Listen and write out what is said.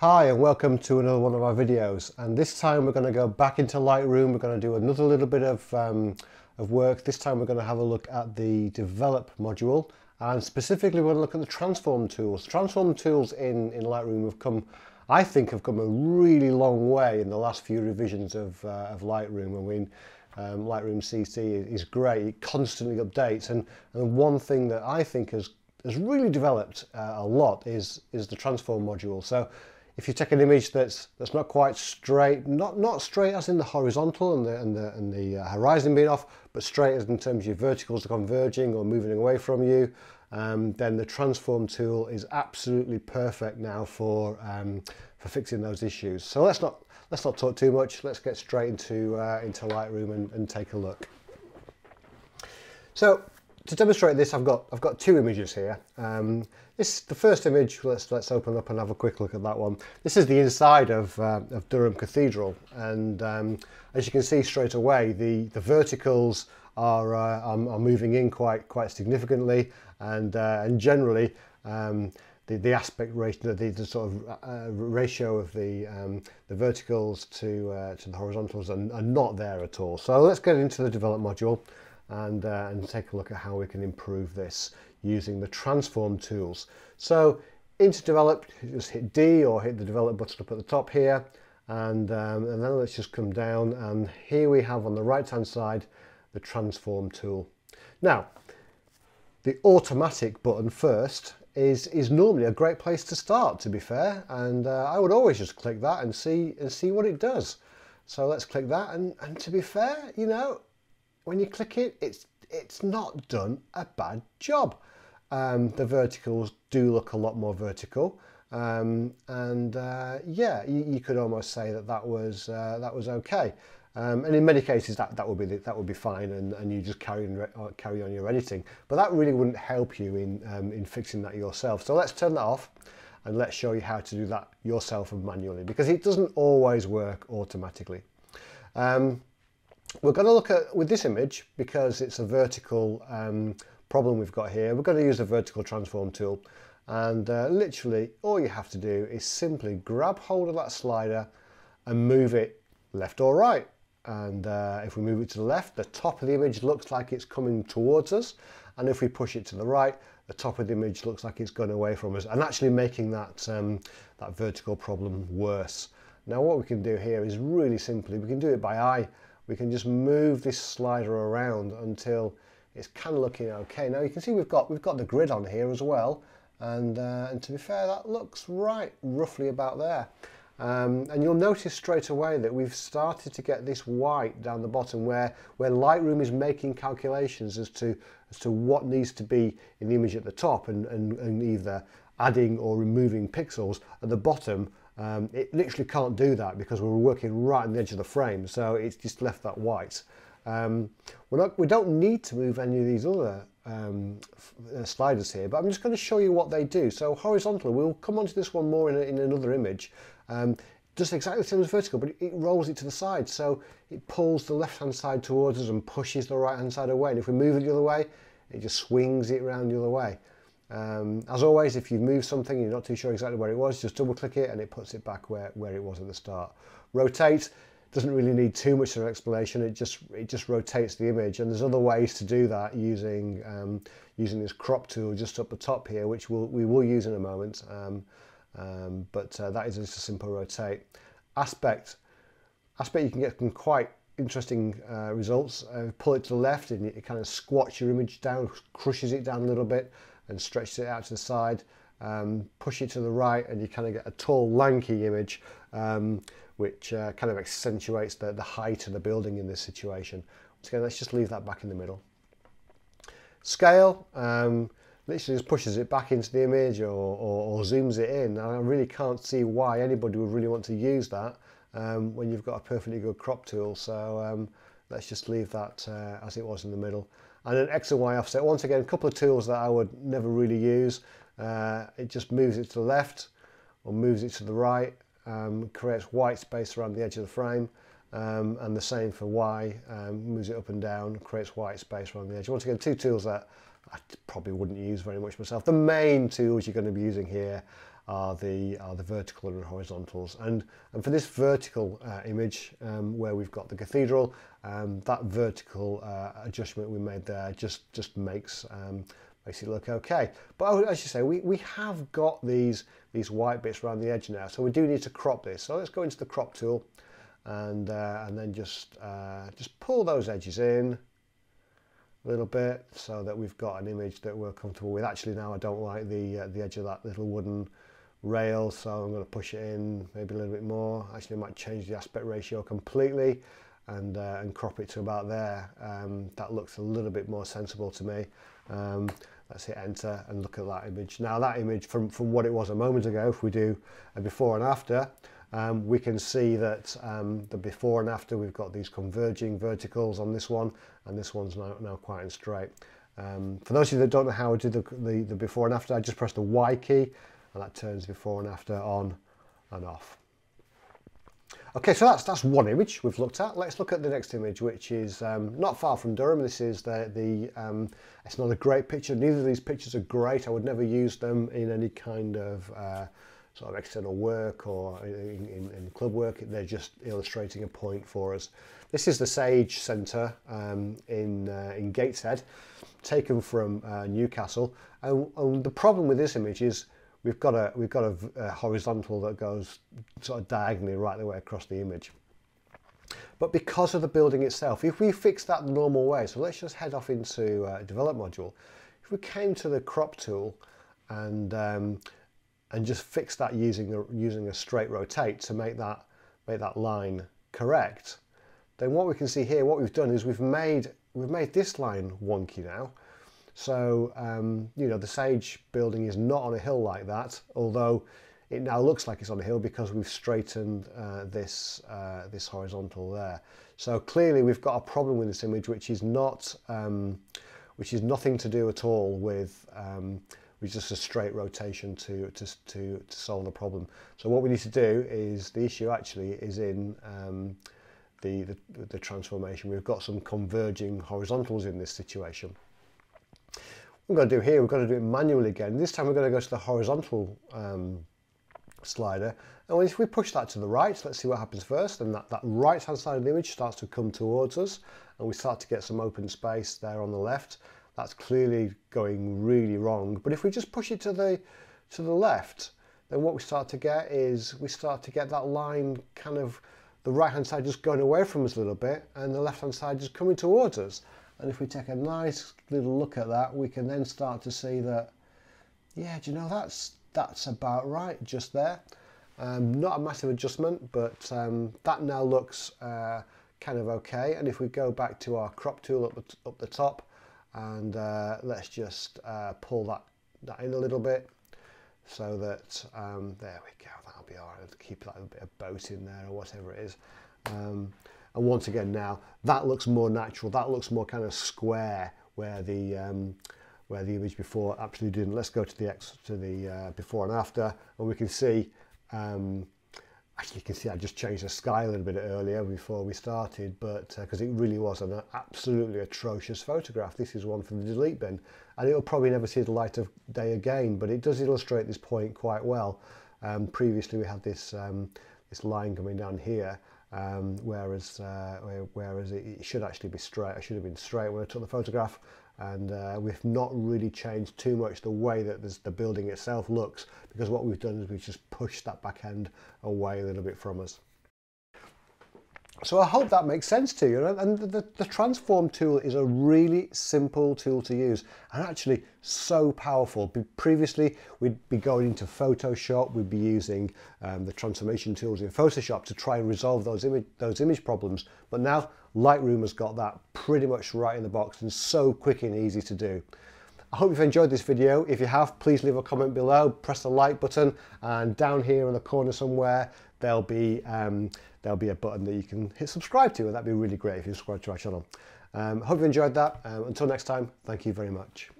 Hi and welcome to another one of our videos and this time we're going to go back into Lightroom, we're going to do another little bit of, um, of work. This time we're going to have a look at the develop module and specifically we're going to look at the transform tools. Transform tools in, in Lightroom have come, I think have come a really long way in the last few revisions of, uh, of Lightroom. I mean um, Lightroom CC is great, it constantly updates and, and one thing that I think has has really developed uh, a lot is is the transform module. So if you take an image that's that's not quite straight, not not straight as in the horizontal and the and the and the uh, horizon being off, but straight as in terms of your verticals converging or moving away from you, um, then the transform tool is absolutely perfect now for um, for fixing those issues. So let's not let's not talk too much. Let's get straight into uh, into Lightroom and, and take a look. So to demonstrate this, I've got I've got two images here. Um, this the first image. Let's let's open up and have a quick look at that one. This is the inside of uh, of Durham Cathedral, and um, as you can see straight away, the the verticals are uh, are, are, moving in quite quite significantly, and uh, and generally. Um, the, the aspect ratio, the, the sort of uh, ratio of the um, the verticals to uh, to the horizontals are, are not there at all. So let's get into the develop module and, uh, and take a look at how we can improve this using the transform tools. So into develop, just hit D or hit the develop button up at the top here and, um, and then let's just come down and here we have on the right hand side the transform tool. Now the automatic button first is is normally a great place to start to be fair and uh, I would always just click that and see and see what it does so let's click that and, and to be fair you know when you click it, it's it's not done a bad job. Um, the verticals do look a lot more vertical, um, and uh, yeah, you, you, could almost say that that was uh, that was okay. Um, and in many cases, that, that would be that would be fine, and, and you just carry on carry on your editing. But that really wouldn't help you in um, in fixing that yourself. So let's turn that off, and let's show you how to do that yourself and manually because it doesn't always work automatically. Um, we're going to look at, with this image, because it's a vertical um, problem we've got here, we're going to use the vertical transform tool. And uh, literally, all you have to do is simply grab hold of that slider and move it left or right. And uh, if we move it to the left, the top of the image looks like it's coming towards us. And if we push it to the right, the top of the image looks like it's gone away from us and actually making that, um, that vertical problem worse. Now what we can do here is really simply, we can do it by eye we can just move this slider around until it's kind of looking okay. Now you can see we've got we've got the grid on here as well, and uh, and to be fair, that looks right roughly about there. Um, and you'll notice straight away that we've started to get this white down the bottom where, where Lightroom is making calculations as to, as to what needs to be in the image at the top and, and, and either adding or removing pixels at the bottom um, it literally can't do that because we're working right on the edge of the frame, so it's just left that white. Um, not, we don't need to move any of these other um, uh, sliders here, but I'm just going to show you what they do. So horizontal, we'll come onto this one more in, in another image. Um, just exactly the same as vertical, but it, it, rolls it to the side. So it pulls the left-hand side towards us and pushes the right-hand side away. And if we move it the other way, it just swings it around the other way. Um, as always, if you've moved something and you're not too sure exactly where it was, just double click it and it puts it back where, where it was at the start. Rotate doesn't really need too much of an explanation. It just it just rotates the image, and there's other ways to do that using um, using this crop tool just up the top here, which we'll, we will use in a moment. Um, um, but uh, that is just a simple rotate. Aspect aspect you can get some quite interesting uh, results. Uh, pull it to the left and it kind of squats your image down, crushes it down a little bit and stretches it out to the side. Um, push it to the right and you kind of get a tall lanky image um, which uh, kind of accentuates the, the height of the building in this situation. Once again, let's just leave that back in the middle. Scale, um, literally just pushes it back into the image or, or, or, zooms it in. I really can't see why anybody would really want to use that um, when you've got a perfectly good crop tool. So um, let's just leave that uh, as it was in the middle and an X and Y offset. Once again, a couple of tools that I would never really use. Uh, it just moves it to the left or moves it to the right, um, creates white space around the edge of the frame. Um, and the same for Y, um, moves it up and down, creates white space around the edge. Once again, two tools that I probably wouldn't use very much myself. The main tools you're going to be using here are the are the vertical and horizontals. And and for this vertical uh, image um, where we've got the cathedral, um, that vertical uh, adjustment we made there just just makes um, makes it look okay. But as you say, we, we have got these these white bits around the edge now, so we do need to crop this. So let's go into the crop tool and uh, and then just uh, just pull those edges in a little bit so that we've got an image that we're comfortable with. Actually now I don't like the uh, the edge of that little wooden rail so I'm going to push it in maybe a little bit more. Actually I might change the aspect ratio completely and, uh, and crop it to about there. Um, that looks a little bit more sensible to me. Um, let's hit enter and look at that image. Now that image from, from what it was a moment ago, if we do a before and after, um, we can see that um, the before and after we've got these converging verticals on this one and this one's now, now quite and straight. Um, for those of you that don't know how to do the, the, the before and after, I just press the Y key and that turns before and after on and off. Okay, so that's that's one image we've looked at. Let's look at the next image, which is um, not far from Durham. This is the, the um, it's not a great picture. Neither of these pictures are great. I would never use them in any kind of uh, sort of external work or in, in, in, club work. They're just illustrating a point for us. This is the Sage Centre um, in, uh, in Gateshead, taken from uh, Newcastle. And, and the problem with this image is we've got a we've got a, a, horizontal that goes sort of diagonally right the way across the image. But because of the building itself, if we fix that the normal way, so let's just head off into uh, develop module. If we came to the crop tool and um, and just fix that using a, using a straight rotate to make that make that line correct, then what we can see here, what we've done is we've made we've made this line wonky now so, um, you know, the Sage building is not on a hill like that, although it now looks like it's on a hill because we've straightened uh, this, uh, this horizontal there. So clearly we've got a problem with this image, which is not, um, which is nothing to do at all with, um, with just a straight rotation to, to, to, to solve the problem. So what we need to do is, the issue actually is in um, the, the, the transformation. We've got some converging horizontals in this situation we're going to do here, we're going to do it manually again. This time we're going to go to the horizontal um, slider. And if we push that to the right, let's see what happens first. And that, that right hand side of the image starts to come towards us and we start to get some open space there on the left. That's clearly going really wrong. But if we just push it to the, to the left, then what we start to get is we start to get that line kind of the right hand side just going away from us a little bit and the left hand side just coming towards us. And if we take a nice little look at that, we can then start to see that, yeah, do you know, that's, that's about right just there. Um, not a massive adjustment, but um, that now looks uh, kind of okay. And if we go back to our crop tool up the, up the top, and uh, let's just uh, pull that, that in a little bit so that, um, there we go, that'll be all right. Keep that bit of boat in there or whatever it is. And once again now, that looks more natural, that looks more kind of square where the um, where the image before absolutely didn't. Let's go to the X to the uh, before and after, and we can see. Um, actually, you can see I just changed the sky a little bit earlier before we started, but because uh, it really was an absolutely atrocious photograph. This is one from the delete bin, and it will probably never see the light of day again. But it does illustrate this point quite well. Um, previously, we had this um, this line coming down here, um, whereas uh, whereas it should actually be straight. I should have been straight when I took the photograph and uh, we've not really changed too much the way that the building itself looks because what we've done is we've just pushed that back end away a little bit from us. So I hope that makes sense to you. And the, the, transform tool is a really simple tool to use and actually so powerful. Previously, we'd be going into Photoshop, we'd be using um, the transformation tools in Photoshop to try and resolve those image, those image problems. But now Lightroom has got that pretty much right in the box and so quick and easy to do. I hope you've enjoyed this video. If you have, please leave a comment below, press the like button, and down here in the corner somewhere, there'll be um, there'll be a button that you can hit subscribe to, and that'd be really great if you subscribe to our channel. Um, hope you enjoyed that. Um, until next time, thank you very much.